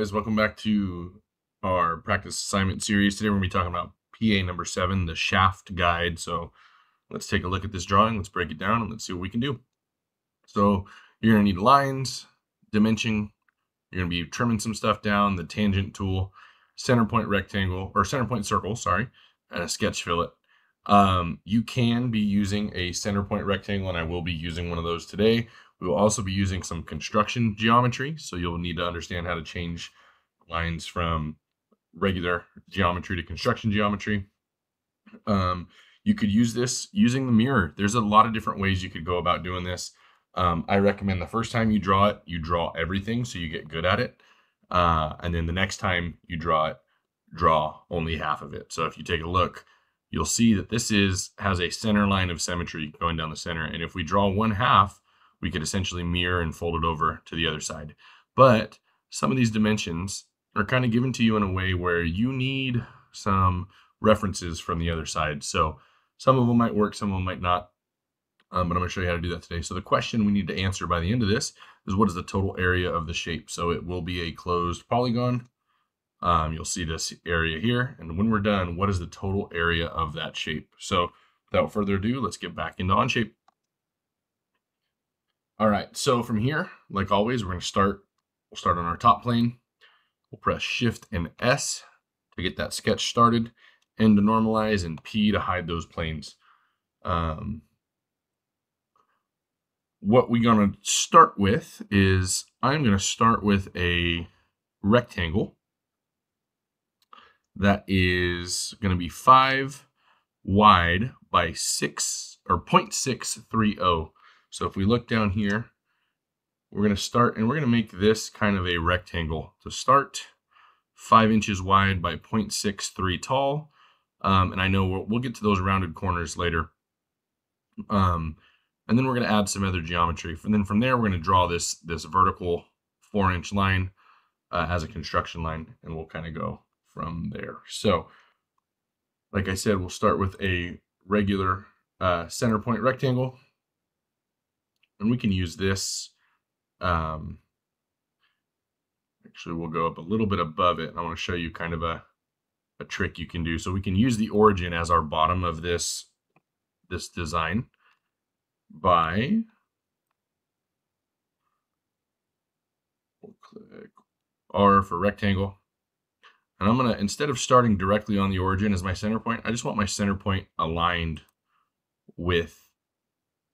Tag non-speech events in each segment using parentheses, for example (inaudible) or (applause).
guys, welcome back to our practice assignment series. Today we're going to be talking about PA number seven, the shaft guide. So let's take a look at this drawing, let's break it down, and let's see what we can do. So you're going to need lines, dimension, you're going to be trimming some stuff down, the tangent tool, center point rectangle, or center point circle, sorry, and a sketch fillet. Um, you can be using a center point rectangle, and I will be using one of those today. We will also be using some construction geometry, so you'll need to understand how to change lines from regular geometry to construction geometry. Um, you could use this using the mirror. There's a lot of different ways you could go about doing this. Um, I recommend the first time you draw it, you draw everything so you get good at it. Uh, and then the next time you draw it, draw only half of it. So if you take a look, you'll see that this is has a center line of symmetry going down the center. And if we draw one half, we could essentially mirror and fold it over to the other side. But some of these dimensions are kind of given to you in a way where you need some references from the other side. So some of them might work, some of them might not. Um, but I'm going to show you how to do that today. So the question we need to answer by the end of this is what is the total area of the shape? So it will be a closed polygon. Um, you'll see this area here. And when we're done, what is the total area of that shape? So without further ado, let's get back into Onshape. All right, so from here, like always, we're to start, we'll start on our top plane. We'll press Shift and S to get that sketch started, N to normalize, and P to hide those planes. Um, what we're going to start with is I'm going to start with a rectangle that is going to be 5 wide by 6 or 0.630 so if we look down here, we're going to start and we're going to make this kind of a rectangle to start. Five inches wide by 0.63 tall. Um, and I know we'll, we'll, get to those rounded corners later. Um, and then we're going to add some other geometry. And then from there, we're going to draw this, this vertical four inch line uh, as a construction line. And we'll kind of go from there. So like I said, we'll start with a regular uh, center point rectangle and we can use this. Um, actually, we'll go up a little bit above it. I want to show you kind of a, a trick you can do. So we can use the origin as our bottom of this, this design by we'll click R for rectangle. And I'm going to, instead of starting directly on the origin as my center point, I just want my center point aligned with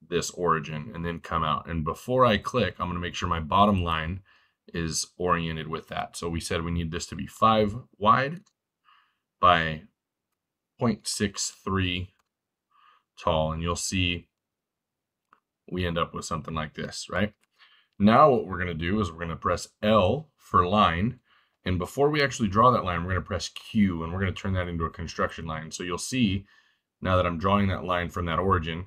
this origin mm-hmm. and then come out. And before I click, I'm going to make sure my bottom line is oriented with that. So we said we need this to be 5 wide by 0.63 tall. And you'll see we end up with something like this, right? Now what we're going to do is we're going to press L for line. And before we actually draw that line, we're going to press Q and we're going to turn that into a construction line. So you'll see now that I'm drawing that line from that origin,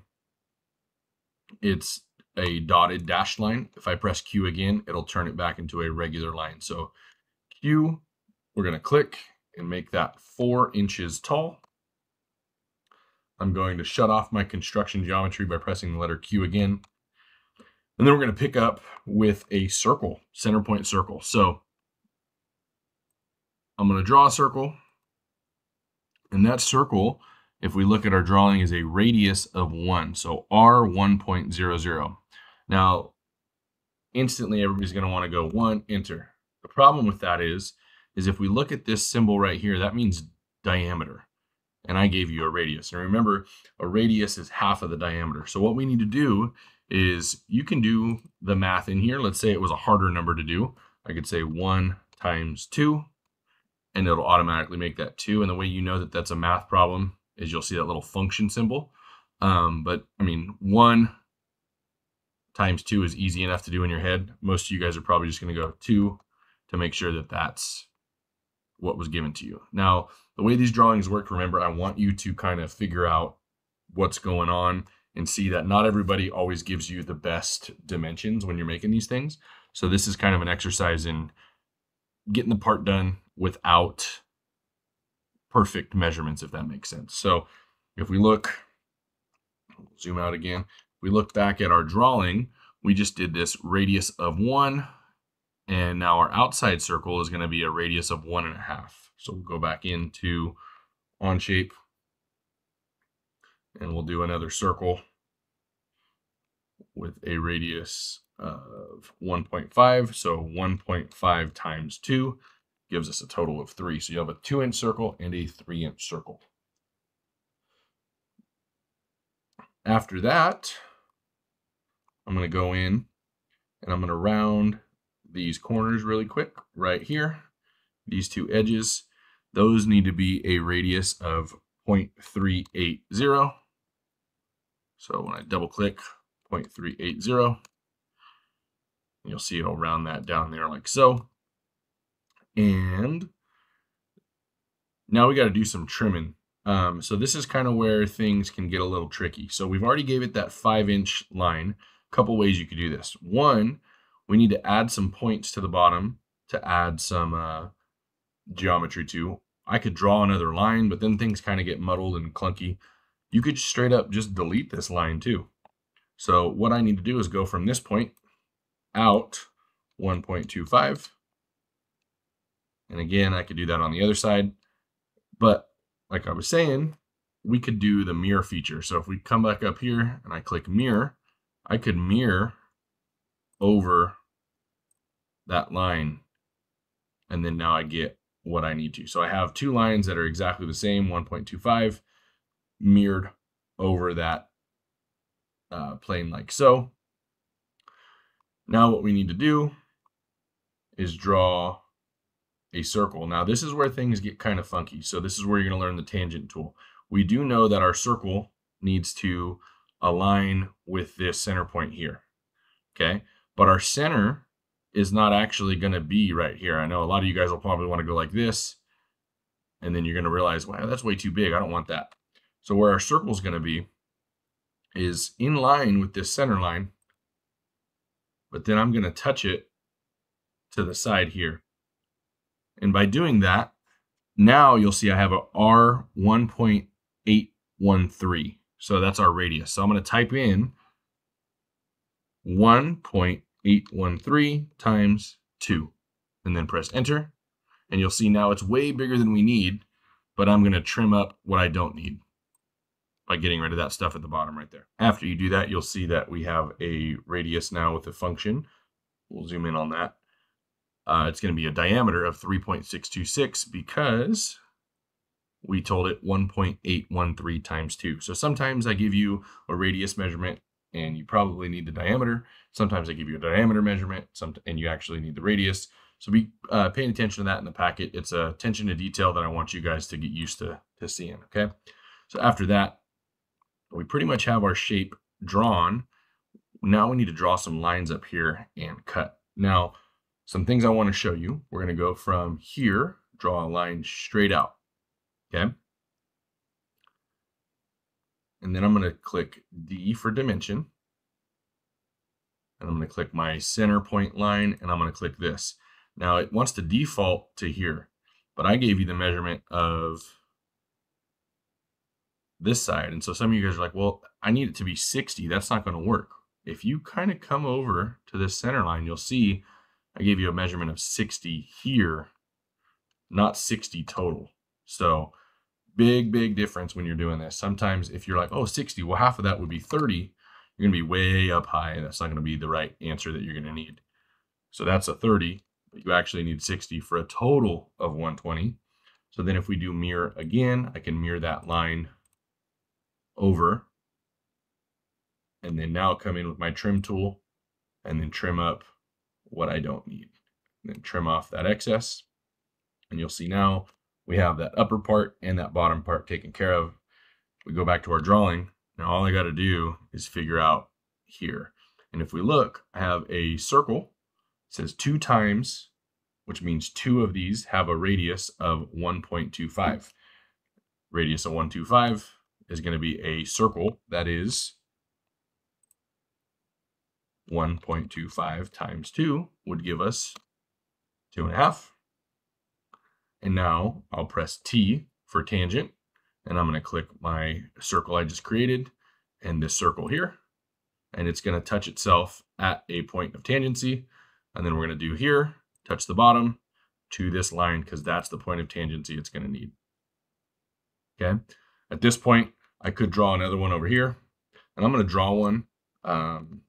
it's a dotted dashed line. If I press Q again, it'll turn it back into a regular line. So Q, we're going to click and make that four inches tall. I'm going to shut off my construction geometry by pressing the letter Q again. And then we're going to pick up with a circle, center point circle. So I'm going to draw a circle. And that circle if we look at our drawing, is a radius of 1. So R 1.00. Now, instantly everybody's going to want to go 1, enter. The problem with that is, is if we look at this symbol right here, that means diameter. And I gave you a radius. And remember, a radius is half of the diameter. So what we need to do is you can do the math in here. Let's say it was a harder number to do. I could say 1 times 2, and it'll automatically make that 2. And the way you know that that's a math problem is you'll see that little function symbol. Um, but I mean, one times two is easy enough to do in your head. Most of you guys are probably just going to go two to make sure that that's what was given to you. Now, the way these drawings work, remember, I want you to kind of figure out what's going on and see that not everybody always gives you the best dimensions when you're making these things. So this is kind of an exercise in getting the part done without perfect measurements, if that makes sense. So if we look, zoom out again, we look back at our drawing, we just did this radius of one, And now our outside circle is going to be a radius of one and a half. So we'll go back into Onshape and we'll do another circle with a radius of 1.5. So 1.5 times 2 gives us a total of 3. So you have a 2 inch circle and a 3 inch circle. After that, I'm going to go in and I'm going to round these corners really quick right here. These two edges, those need to be a radius of 0.380. So when I double click 0.380, you'll see it'll round that down there like so. And now we got to do some trimming. Um, so this is kind of where things can get a little tricky. So we've already gave it that five inch line. A couple ways you could do this. One, we need to add some points to the bottom to add some uh, geometry to. I could draw another line, but then things kind of get muddled and clunky. You could straight up just delete this line too. So what I need to do is go from this point out 1.25. And again, I could do that on the other side. But like I was saying, we could do the mirror feature. So if we come back up here and I click mirror, I could mirror over that line. And then now I get what I need to. So I have two lines that are exactly the same, 1.25 mirrored over that uh, plane like so. Now what we need to do is draw a circle. Now this is where things get kind of funky. So this is where you're going to learn the tangent tool. We do know that our circle needs to align with this center point here. Okay. But our center is not actually going to be right here. I know a lot of you guys will probably want to go like this. And then you're going to realize, wow, that's way too big. I don't want that. So where our circle is going to be is in line with this center line. But then I'm going to touch it to the side here. And by doing that, now you'll see I have a R1.813. So that's our radius. So I'm going to type in 1.813 times 2 and then press enter. And you'll see now it's way bigger than we need, but I'm going to trim up what I don't need by getting rid of that stuff at the bottom right there. After you do that, you'll see that we have a radius now with a function. We'll zoom in on that. Uh, it's going to be a diameter of 3.626 because we told it 1.813 times 2. So sometimes I give you a radius measurement and you probably need the diameter. Sometimes I give you a diameter measurement and you actually need the radius. So be uh, paying attention to that in the packet. It's a attention to detail that I want you guys to get used to, to seeing, okay? So after that, we pretty much have our shape drawn. Now we need to draw some lines up here and cut. Now, some things I want to show you. We're going to go from here, draw a line straight out. Okay. And then I'm going to click D for dimension. And I'm going to click my center point line and I'm going to click this. Now it wants to default to here, but I gave you the measurement of this side. And so some of you guys are like, well, I need it to be 60. That's not going to work. If you kind of come over to this center line, you'll see I gave you a measurement of 60 here, not 60 total. So big, big difference when you're doing this. Sometimes if you're like, oh, 60, well, half of that would be 30, you're going to be way up high. And that's not going to be the right answer that you're going to need. So that's a 30, but you actually need 60 for a total of 120. So then if we do mirror again, I can mirror that line over and then now come in with my trim tool and then trim up what I don't need. And then trim off that excess. And you'll see now we have that upper part and that bottom part taken care of. We go back to our drawing. Now all I got to do is figure out here. And if we look, I have a circle. It says two times, which means two of these have a radius of 1.25. Radius of 125 is going to be a circle that is 1.25 times 2 would give us 2.5. And a half. and now I'll press T for tangent, and I'm going to click my circle I just created and this circle here, and it's going to touch itself at a point of tangency. And then we're going to do here, touch the bottom to this line because that's the point of tangency it's going to need. Okay. At this point, I could draw another one over here. And I'm going to draw one um,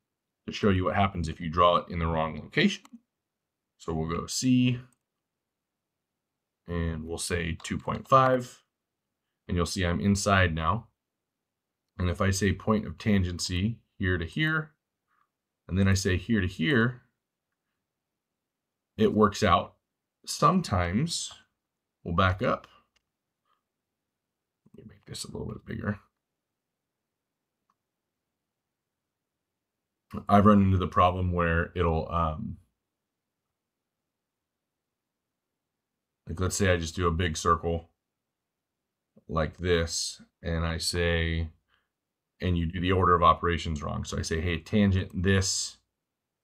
to show you what happens if you draw it in the wrong location. So we'll go C, and we'll say 2.5. And you'll see I'm inside now. And if I say point of tangency here to here, and then I say here to here, it works out. Sometimes we'll back up. Let me make this a little bit bigger. I've run into the problem where it'll um, like let's say I just do a big circle like this and I say and you do the order of operations wrong. So I say, hey, tangent this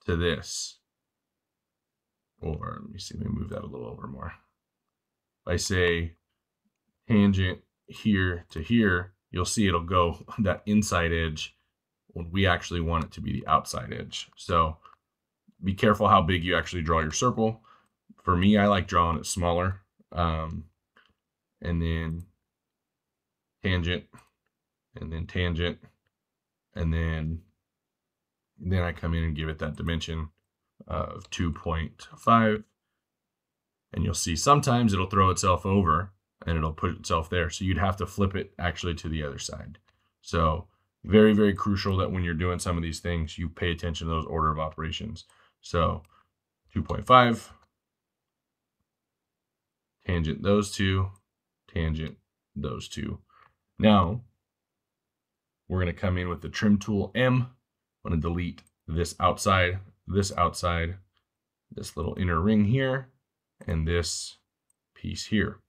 to this. Or let me see, let me move that a little over more. I say tangent here to here, you'll see it'll go (laughs) that inside edge when we actually want it to be the outside edge. So be careful how big you actually draw your circle. For me, I like drawing it smaller. Um, and then tangent, and then tangent, and then then I come in and give it that dimension of 2.5. And you'll see sometimes it'll throw itself over and it'll put itself there. So you'd have to flip it actually to the other side. So very, very crucial that when you're doing some of these things, you pay attention to those order of operations. So 2.5, tangent those two, tangent those two. Now, we're going to come in with the trim tool M. I'm going to delete this outside, this outside, this little inner ring here, and this piece here.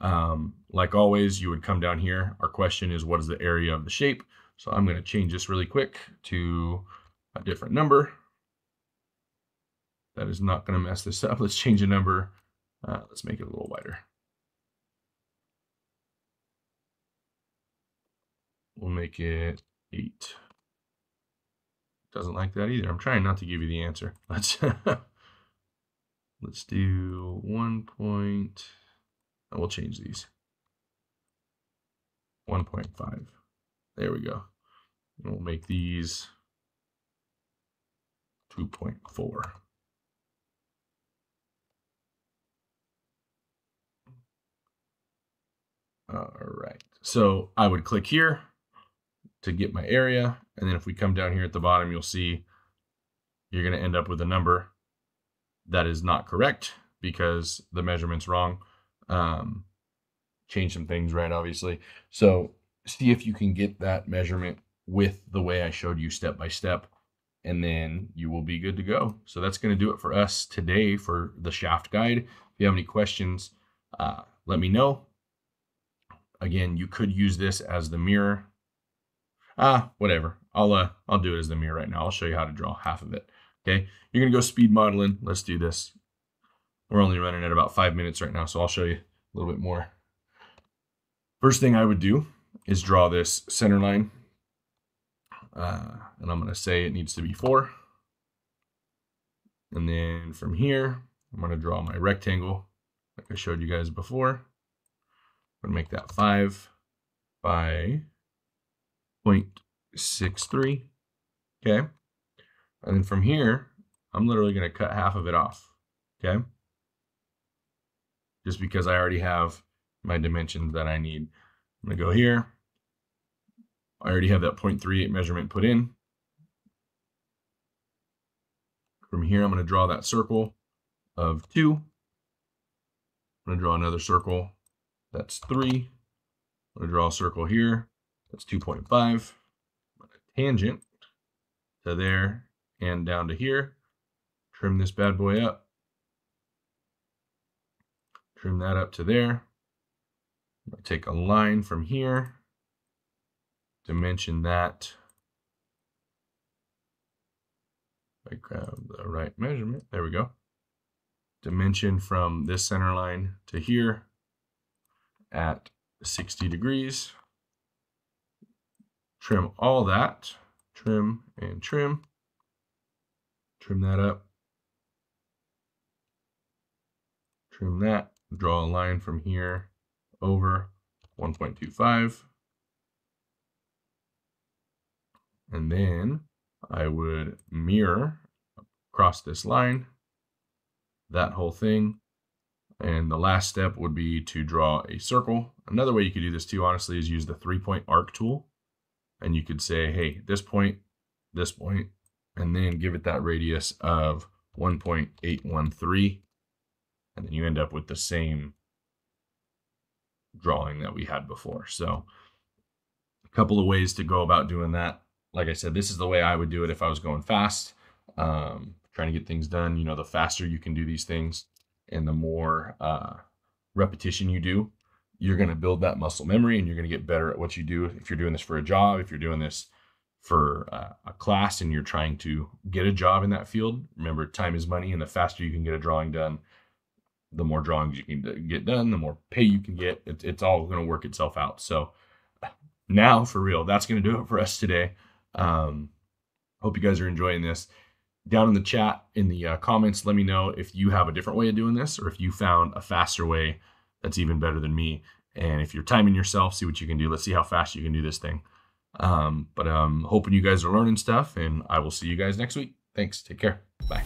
Um, like always, you would come down here. Our question is, what is the area of the shape? So I'm going to change this really quick to a different number. That is not going to mess this (laughs) up. Let's change the number. Uh, let's make it a little wider. We'll make it 8. Doesn't like that either. I'm trying not to give you the answer. (laughs) Let's (laughs) let's do 1 point. Oh, we'll change these. 1.5. There we go. And we'll make these 2.4. All right. So I would click here to get my area. And then if we come down here at the bottom, you'll see you're going to end up with a number that is not correct because the measurement's wrong. Um, change some things, right? Obviously. So see if you can get that measurement with the way I showed you step by step, and then you will be good to go. So that's going to do it for us today for the shaft guide. If you have any questions, uh, let me know. Again, you could use this as the mirror. Ah, whatever. I'll uh, I'll do it as the mirror right now. I'll show you how to draw half of it. Okay, you're gonna go speed modeling. Let's do this. We're only running at about five minutes right now, so I'll show you a little bit more. First thing I would do is draw this center line. Uh, and I'm going to say it needs to be 4. And then from here, I'm going to draw my rectangle like I showed you guys before. I'm going to make that 5 by 0.63. Okay. And then from here, I'm literally going to cut half of it off. Okay. Just because I already have my dimensions that I need. I'm to go here, I already have that 0.38 measurement put in. From here, I'm to draw that circle of 2. I'm to draw another circle. That's 3. I'm to draw a circle here. That's 2.5. Tangent to there and down to here. Trim this bad boy up. Trim that up to there. take a line from here dimension that. I grab the right measurement, there we go. Dimension from this center line to here at 60 degrees. Trim all that, trim and trim. Trim that up. trim that, draw a line from here over 1.25. And then I would mirror across this line, that whole thing. And the last step would be to draw a circle. Another way you could do this too, honestly, is use the three point arc tool. And you could say, hey, this point, this point, and then give it that radius of 1.813. And then you end up with the same drawing that we had before. So a couple of ways to go about doing that. Like I said, this is the way I would do it if I was going fast, um, trying to get things done. You know, the faster you can do these things and the more uh, repetition you do, you're going to build that muscle memory and you're going to get better at what you do. If you're doing this for a job, if you're doing this for uh, a class and you're trying to get a job in that field, remember time is money, and the faster you can get a drawing done, the more drawings you can get done, the more pay you can get. It's, it's all going to work itself out. So now, for real, that's going to do it for us today. Um, hope you guys are enjoying this. Down in the chat, in the uh, comments, let me know if you have a different way of doing this or if you found a faster way that's even better than me. And if you're timing yourself, see what you can do. Let's see how fast you can do this thing. Um, but I'm hoping you guys are learning stuff, and I will see you guys next week. Thanks. Take care. Bye.